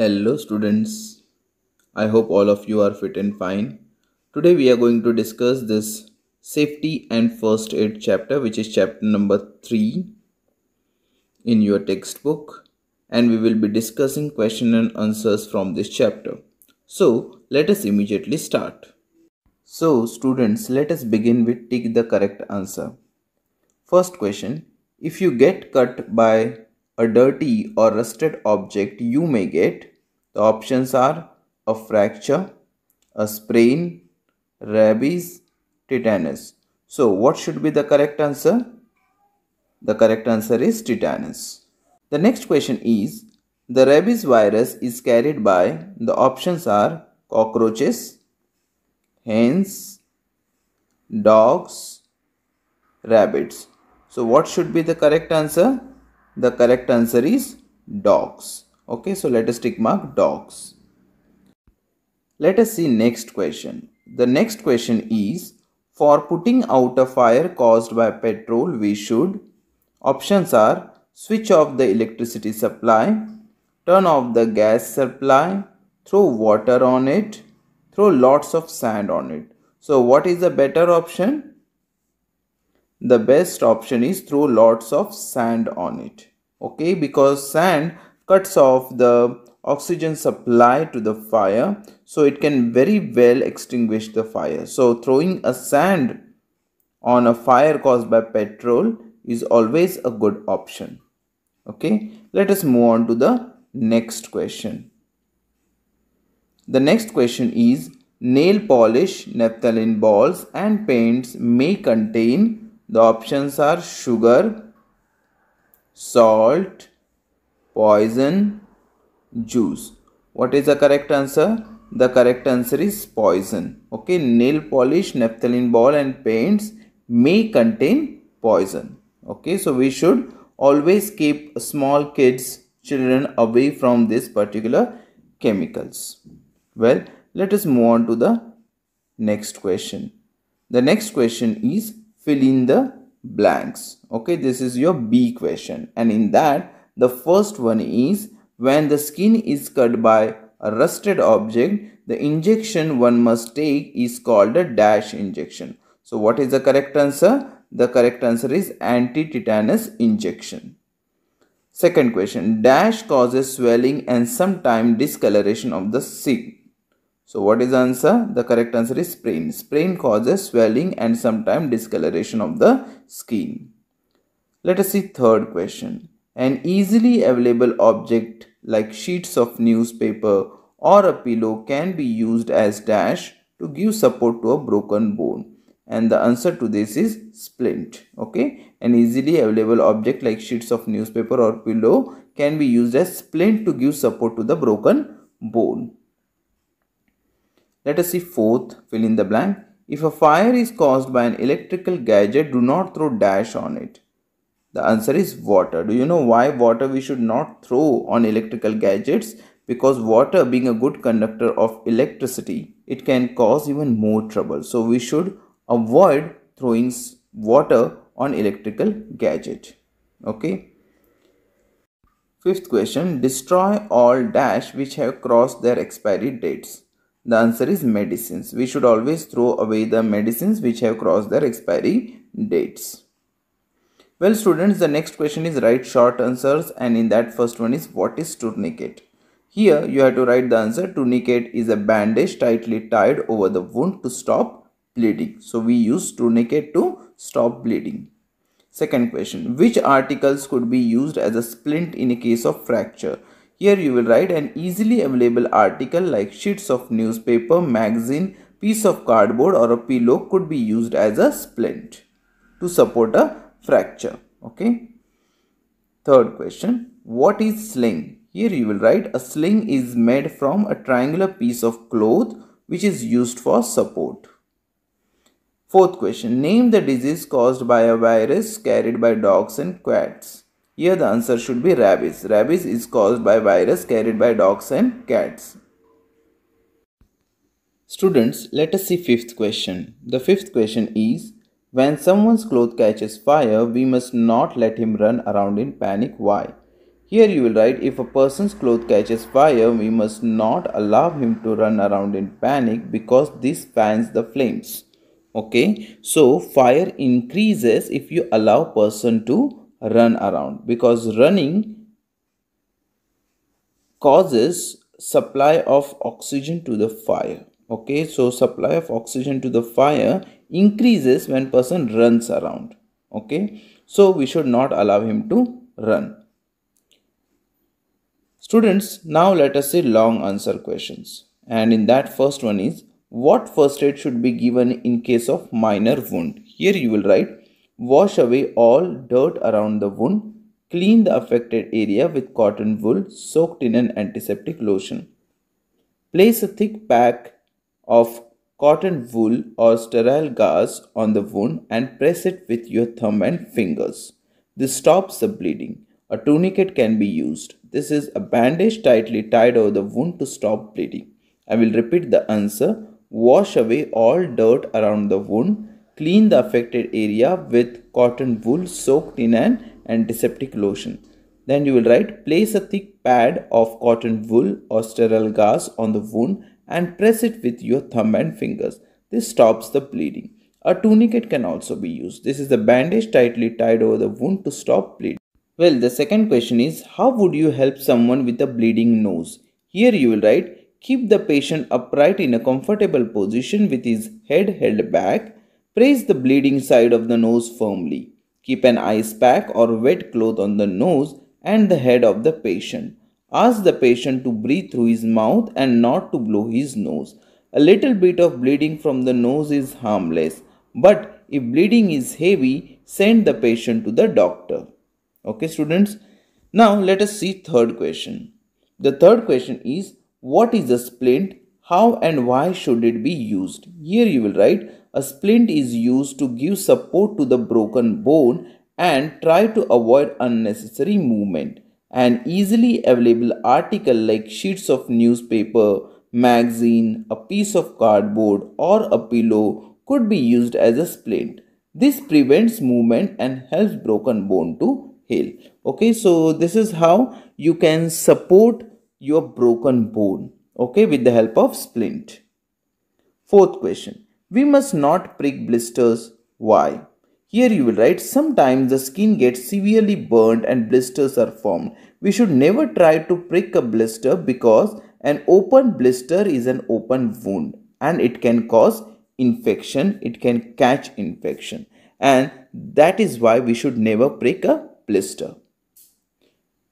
Hello students. I hope all of you are fit and fine. Today we are going to discuss this safety and first aid chapter which is chapter number 3 in your textbook and we will be discussing question and answers from this chapter. So let us immediately start. So students let us begin with tick the correct answer. First question if you get cut by a dirty or rusted object you may get the options are a fracture, a sprain, rabies, tetanus. So what should be the correct answer? The correct answer is tetanus. The next question is the rabies virus is carried by the options are cockroaches, hens, dogs, rabbits. So what should be the correct answer? The correct answer is dogs okay so let us tick mark dogs. Let us see next question. The next question is for putting out a fire caused by petrol we should options are switch off the electricity supply turn off the gas supply throw water on it throw lots of sand on it. So what is the better option? The best option is throw lots of sand on it. Okay because sand cuts off the oxygen supply to the fire so it can very well extinguish the fire. So throwing a sand on a fire caused by petrol is always a good option. Okay let us move on to the next question. The next question is nail polish naphthalene balls and paints may contain the options are sugar salt poison, juice. What is the correct answer? The correct answer is poison. Okay, nail polish, naphthalene ball and paints may contain poison. Okay, so we should always keep small kids, children away from this particular chemicals. Well, let us move on to the next question. The next question is fill in the blanks. Okay, this is your B question and in that the first one is when the skin is cut by a rusted object, the injection one must take is called a dash injection. So what is the correct answer? The correct answer is anti-tetanus injection. Second question, dash causes swelling and sometimes discoloration of the skin. So what is the answer? The correct answer is sprain. Sprain causes swelling and sometimes discoloration of the skin. Let us see third question. An easily available object like sheets of newspaper or a pillow can be used as dash to give support to a broken bone. And the answer to this is splint okay? An easily available object like sheets of newspaper or pillow can be used as splint to give support to the broken bone. Let us see fourth fill in the blank. If a fire is caused by an electrical gadget do not throw dash on it the answer is water. Do you know why water we should not throw on electrical gadgets? Because water being a good conductor of electricity, it can cause even more trouble. So we should avoid throwing water on electrical gadget. Okay. Fifth question, destroy all dash which have crossed their expiry dates. The answer is medicines. We should always throw away the medicines which have crossed their expiry dates. Well students, the next question is write short answers and in that first one is what is tourniquet? Here you have to write the answer. Tourniquet is a bandage tightly tied over the wound to stop bleeding. So we use tourniquet to stop bleeding. Second question, which articles could be used as a splint in a case of fracture? Here you will write an easily available article like sheets of newspaper, magazine, piece of cardboard or a pillow could be used as a splint to support a fracture okay? Third question what is sling? Here you will write a sling is made from a triangular piece of cloth which is used for support. Fourth question name the disease caused by a virus carried by dogs and cats. Here the answer should be rabies. Rabies is caused by virus carried by dogs and cats. Students let us see fifth question. The fifth question is when someone's cloth catches fire, we must not let him run around in panic. Why? Here you will write if a person's cloth catches fire, we must not allow him to run around in panic because this fans the flames. Okay, so fire increases if you allow person to run around because running causes supply of oxygen to the fire okay so supply of oxygen to the fire increases when person runs around okay so we should not allow him to run Students, now let us see long answer questions. And in that first one is, what first aid should be given in case of minor wound? Here you will write, wash away all dirt around the wound, clean the affected area with cotton wool soaked in an antiseptic lotion. Place a thick pack of cotton wool or sterile gauze on the wound and press it with your thumb and fingers. This stops the bleeding. A tourniquet can be used. This is a bandage tightly tied over the wound to stop bleeding. I will repeat the answer. Wash away all dirt around the wound. Clean the affected area with cotton wool soaked in an antiseptic lotion. Then you will write place a thick pad of cotton wool or sterile gauze on the wound and press it with your thumb and fingers. This stops the bleeding. A tourniquet can also be used. This is the bandage tightly tied over the wound to stop bleeding. Well, the second question is how would you help someone with a bleeding nose? Here you will write keep the patient upright in a comfortable position with his head held back. Press the bleeding side of the nose firmly. Keep an ice pack or wet cloth on the nose and the head of the patient. Ask the patient to breathe through his mouth and not to blow his nose. A little bit of bleeding from the nose is harmless, but if bleeding is heavy, send the patient to the doctor. Okay students? Now let us see third question. The third question is what is a splint? How and why should it be used? Here you will write a splint is used to give support to the broken bone and try to avoid unnecessary movement an easily available article like sheets of newspaper magazine a piece of cardboard or a pillow could be used as a splint. This prevents movement and helps broken bone to heal. Okay so this is how you can support your broken bone okay with the help of splint. Fourth question. We must not prick blisters. Why here you will write sometimes the skin gets severely burned and blisters are formed we should never try to prick a blister because an open blister is an open wound and it can cause infection it can catch infection and that is why we should never prick a blister.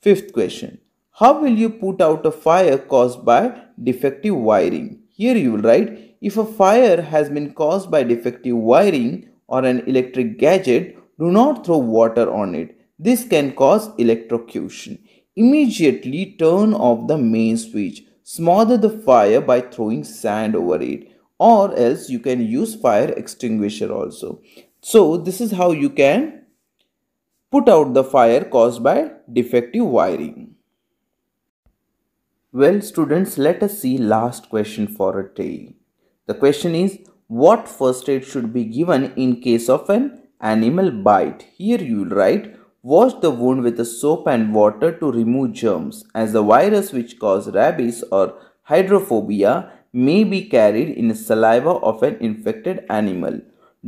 Fifth question. How will you put out a fire caused by defective wiring? Here you will write, if a fire has been caused by defective wiring or an electric gadget, do not throw water on it. This can cause electrocution. Immediately turn off the main switch. Smother the fire by throwing sand over it or else you can use fire extinguisher also. So this is how you can put out the fire caused by defective wiring. Well students, let us see last question for a day. The question is, what first aid should be given in case of an animal bite? Here you will write, wash the wound with soap and water to remove germs as the virus which cause rabies or hydrophobia may be carried in saliva of an infected animal.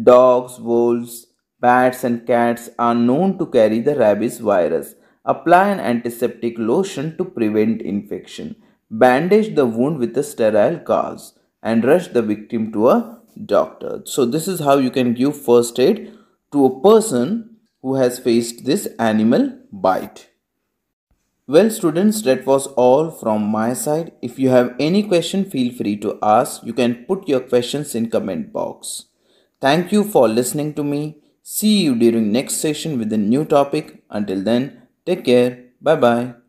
Dogs, wolves, Bats and cats are known to carry the rabies virus. Apply an antiseptic lotion to prevent infection. Bandage the wound with a sterile gauze and rush the victim to a doctor. So this is how you can give first aid to a person who has faced this animal bite. Well students that was all from my side. If you have any question feel free to ask. You can put your questions in comment box. Thank you for listening to me. See you during next session with a new topic. Until then, take care. Bye bye.